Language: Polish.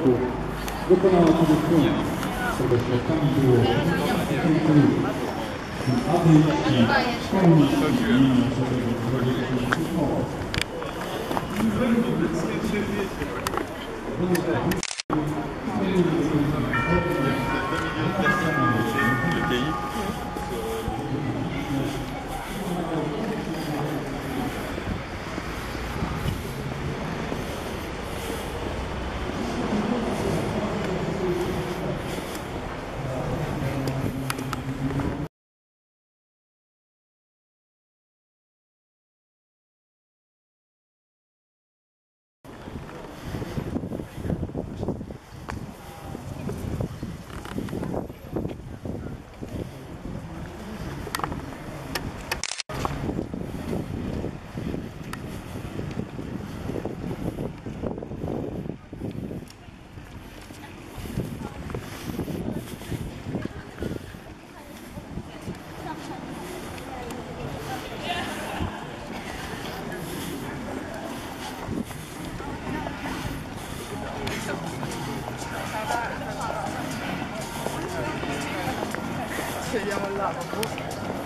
roku wykonała sobie punkt. Tego środkami było dziękuję. Aby i wspomnieć imienia naszego projektu scegliamo là. Boh.